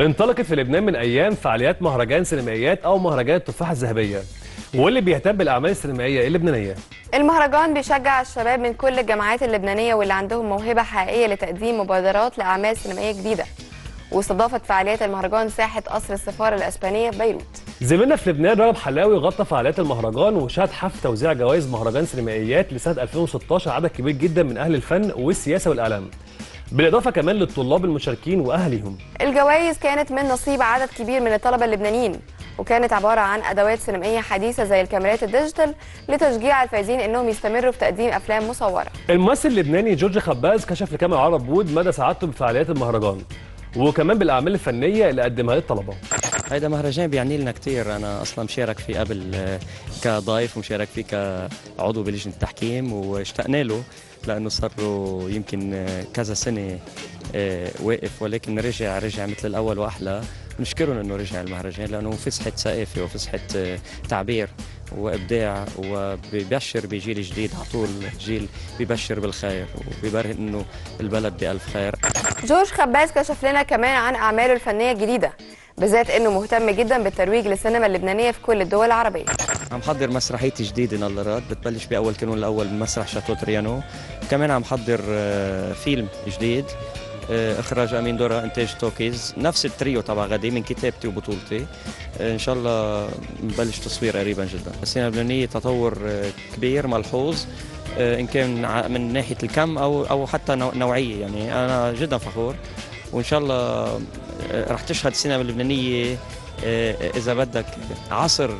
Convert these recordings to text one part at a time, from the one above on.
انطلقت في لبنان من أيام فعاليات مهرجان سينمائيات أو مهرجان التفاحه الذهبيه واللي بيهتم بالأعمال السينمائية اللبنانية. المهرجان بيشجع الشباب من كل الجامعات اللبنانية واللي عندهم موهبة حقيقية لتقديم مبادرات لأعمال سينمائية جديدة. واستضافت فعاليات المهرجان ساحة قصر السفارة الإسبانية في بيروت. زميلنا في لبنان رغب حلاوي غطى فعاليات المهرجان وشهد حفل توزيع جوائز مهرجان سينمائيات لسنة 2016 عدد كبير جدا من أهل الفن والسياسة والإعلام. بالإضافة كمان للطلاب المشاركين واهاليهم الجوائز كانت من نصيب عدد كبير من الطلبة اللبنانيين وكانت عبارة عن أدوات سينمائية حديثة زي الكاميرات ال digital لتشجيع الفائزين إنهم يستمروا في تقديم أفلام مصورة. الممثل اللبناني جورج خباز كشف لكاميرا عرب وود مدى سعادته بفعاليات المهرجان وكمان بالأعمال الفنية اللي قدمها للطلبة. هيدا مهرجان بيعني لنا كثير أنا أصلا مشارك فيه قبل آه، كضيف ومشارك فيه كعضو بلجنة التحكيم واشتقنا له لأنه صار له يمكن آه، كذا سنة آه، واقف ولكن رجع رجع مثل الأول وأحلى. نشكرهم إنه رجع المهرجان لأنه فسحة ثقافه وفسحة تعبير. وإبداع وبيبشر بجيل جديد. على طول جيل بيبشر بالخير وبيبرهن إنه البلد بألف خير. جورج خباز كشف لنا كمان عن أعماله الفنية الجديدة بالذات إنه مهتم جدا بالترويج للسينما اللبنانية في كل الدول العربية. عم حضر مسرحيتي جديدة ناطرة بتبلش بأول كانون الأول من مسرح شاتو تريانو. كمان عم حضر آه، فيلم جديد آه، إخراج أمين دورا إنتاج توكيز. نفس التريو تبع غدي من كتابتي وبطولتي. آه، إن شاء الله نبلش تصوير قريبا جدا. السينما اللبنانية تطور آه، كبير ملحوظ إن كان من ناحية الكم أو أو حتى نوع- نوعية. يعني أنا جدا فخور. وإن شاء الله رح تشهد السينما اللبنانية آه، إذا بدك عصر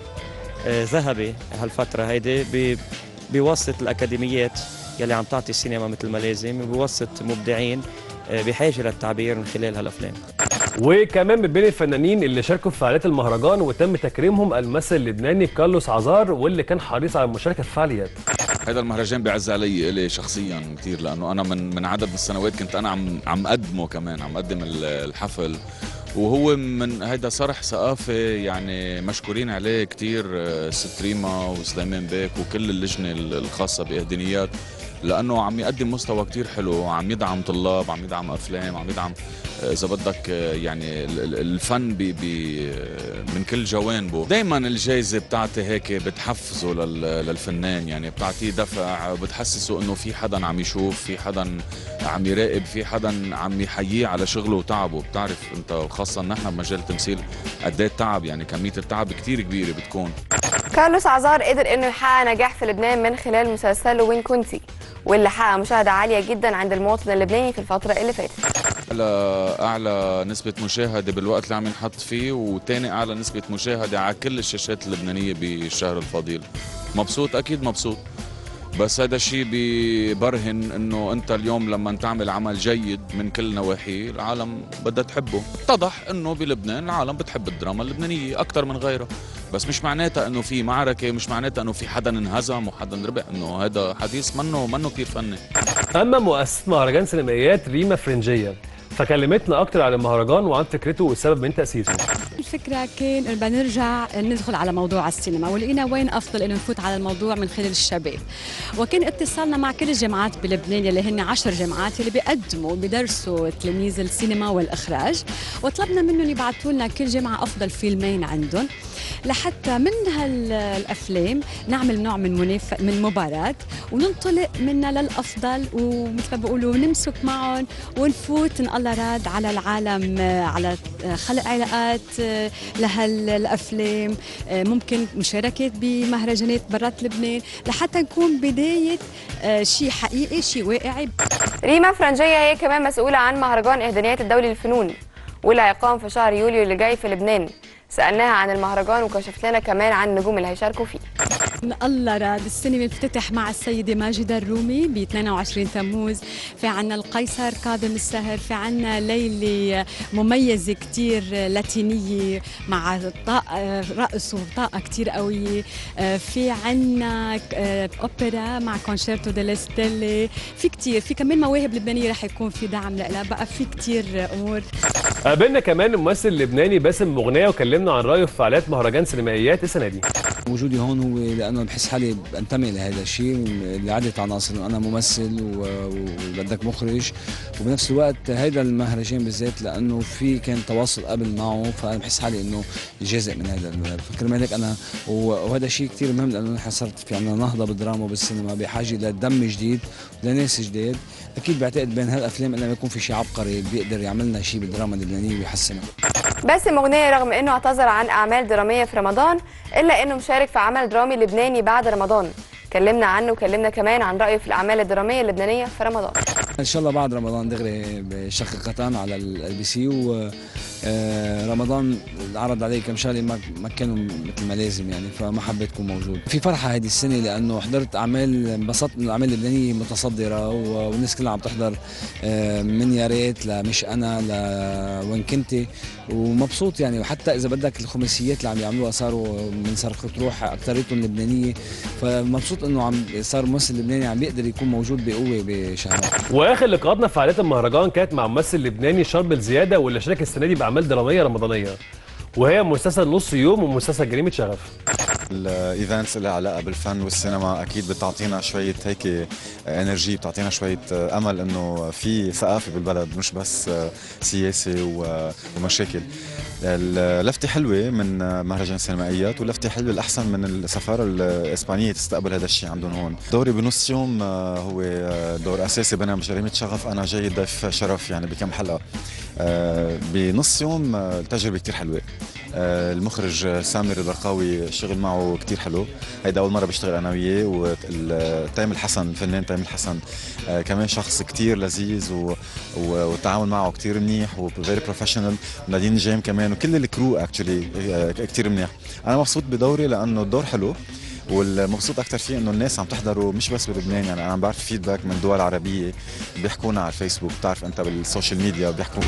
ذهبي هالفترة هيدي ب- بواسطة الأكاديميات يلي عم تعطي السينما مثل ما لازم بواسطة مبدعين. آه، بحاجة للتعبير من خلال هالأفلام. وكمان من بين الفنانين اللي شاركوا في فعاليات المهرجان وتم تكريمهم الممثل اللبناني كارلوس عزار واللي كان حريص على المشاركه في الفعاليات هذا المهرجان بيعز علي إلي شخصيا كثير لأنه أنا من من عدد من السنوات كنت أنا عم عم أقدمه كمان عم أقدم ال- الحفل وهو من هيدا صرح ثقافة يعني مشكورين عليه كثير ست ريما وسليمان بيك وكل اللجنة الخاصة باهدينيات لأنه عم يقدم مستوى كتير حلو عم يدعم طلاب عم يدعم أفلام عم يدعم آه، إذا بدك آه، يعني ال- ال- الفن بي بي آه، من كل جوانبه. دائما الجائزه بتاعتي هيك بتحفزه لل- للفنان يعني بتعطيه دفع بتحسسه إنه في حدا عم يشوف في حدا عم يراقب في حدا عم يحييه على شغله وتعبه. بتعرف أنت خاصة نحن بمجال التمثيل قد إيه التعب يعني كمية التعب كتير كبيرة بتكون. كارلوس عزار قدر إنه يحقق نجاح في لبنان من خلال مسلسله وين كنتي واللي حقق مشاهدة عالية جدا عند المواطن اللبناني في الفترة اللي فاتت. أعلى أعلى نسبة مشاهدة بالوقت اللي عم ينحط فيه وتاني أعلى نسبة مشاهدة على كل الشاشات اللبنانية بالشهر الفضيل مبسوط؟ أكيد مبسوط. بس هذا الشيء ببرهن إنه أنت اليوم لما تعمل عمل جيد من كل نواحيه العالم بدها تحبه. اتضح إنه بلبنان العالم بتحب الدراما اللبنانية أكثر من غيرها بس مش معناتها إنه في معركة مش معناتها إنه في حدا انهزم وحدا ربح إنه هذا حديث منه منه كثير فني. أما مؤسسة مهرجان سينمائيات ريما فرنجية فكلمتنا أكتر عن المهرجان وعن فكرته والسبب من تاسيسه الفكرة كان بدنا نرجع ندخل على موضوع السينما ولقينا وين أفضل إنه نفوت على الموضوع من خلال الشباب. وكان اتصالنا مع كل الجامعات بلبنان اللي هن عشر جامعات اللي بيقدموا بيدرسوا تلاميذ السينما والإخراج. وطلبنا منهم يبعثوا لنا كل جامعة أفضل فيلمين عندهم. لحتى من هالأفلام نعمل نوع من مناف... من مباراة وننطلق منها للأفضل ومثل ما بيقولوا نمسك معهم ونفوت إن الله راد على العالم على خلق علاقات لهالافلام آه، ممكن مشاركات بمهرجانات برات لبنان لحتى نكون بداية آه، شيء حقيقي شيء واقعي. ريما فرنجية هي كمان مسؤولة عن مهرجان إهدانيات الدولي للفنون واللي هيقام في شهر يوليو اللي جاي في لبنان. سألناها عن المهرجان وكشفت لنا كمان عن النجوم اللي هيشاركوا فيه. راد السنة بنفتتح مع السيدة ماجدة الرومي ب 22 تموز. في عنا القيصر كاظم السهر في عنا ليلة مميزة كتير لاتينية مع طاقة رقص وطاقة كتير قوية. في عنا أوبرا مع كونشيرتو دي ستيلي في كتير في كمان مواهب لبنانية رح يكون في دعم لها بقى في كتير أمور. قابلنا كمان الممثل اللبناني باسم مغنية وكلمنا عن رأيه في فعاليات مهرجان سينمائيات السنة دي. وجودي هون هو لأنه بحس حالي بنتمي لهذا الشيء لعدة عناصر أنا ممثل وبدك مخرج. وبنفس الوقت هيدا المهرجان بالذات لأنه في كان تواصل قبل معه فأنا بحس حالي إنه جزء من هذا فكرمال هيك أنا وهذا شيء كثير مهم لأنه نحن صارت في عندنا نهضة بالدراما وبالسينما بحاجة لدم جديد ولناس جداد. أكيد بعتقد بين هالأفلام إنه يكون في شيء عبقري بيقدر يعمل لنا شيء بالدراما اللبنانية ويحسنها باسم مغنية رغم انه اعتذر عن اعمال درامية في رمضان الا انه مشارك في عمل درامي لبناني بعد رمضان. كلمنا عنه وكلمنا كمان عن رأيه في الأعمال الدرامية اللبنانية في رمضان. إن شاء الله بعد رمضان دغري شقيقتان على ال LBC ورمضان عرض علي كم شغلة ما كانوا مثل ما لازم يعني فما حبيت اكون موجود. في فرحة هذه السنة لأنه حضرت أعمال انبسطت من الأعمال اللبنانيه متصدرة والناس كلها عم تحضر آه، من يا ريت لمش أنا لوين كنت. ومبسوط يعني وحتى إذا بدك الخماسيات اللي عم يعملوها صاروا من صرخة روح أكثريتهم لبنانية. فمبسوط إنه عم صار ممثل لبناني عم بيقدر يكون موجود بقوة بشهرات واخر لقاءاتنا في فعاليات المهرجان كانت مع ممثل لبناني شربل زيادة واللي شارك السنة دي بأعمال درامية رمضانية. وهي مسلسل نص يوم ومسلسل جريمة شغف. ال events اللي علاقه بالفن والسينما أكيد بتعطينا شوية هيك energy بتعطينا شوية أمل إنه في ثقافة بالبلد مش بس سياسة ومشاكل. اللفتة حلوة من مهرجان السينمائيات ولفتة حلوة الأحسن من السفارة الإسبانية تستقبل هذا الشيء عندهم هون. دوري بنص يوم آه، هو آه، دور أساسي بينما جريمة شغف. أنا جاي ضيف شرف يعني بكم حلقة. آه، بنص يوم آه، التجربة كتير حلوة. آه، المخرج سامر البرقاوي الشغل معه كتير حلو. هيدا أول مرة بشتغل أنا وياه وتيم الحسن الفنان تيم الحسن آه، كمان شخص كتير لذيذ و- والتعامل معه كتير منيح و very professional نادين نجيم كمان وكل ال crew actually كتير منيح. أنا مبسوط بدوري لأنه الدور حلو والمبسوط أكثر فيه إنه الناس عم تحضروا مش بس بلبنان. يعني أنا عم بعرف feedback من دول عربية بيحكونا على الفيسبوك بتعرف أنت بال social media بيحكوا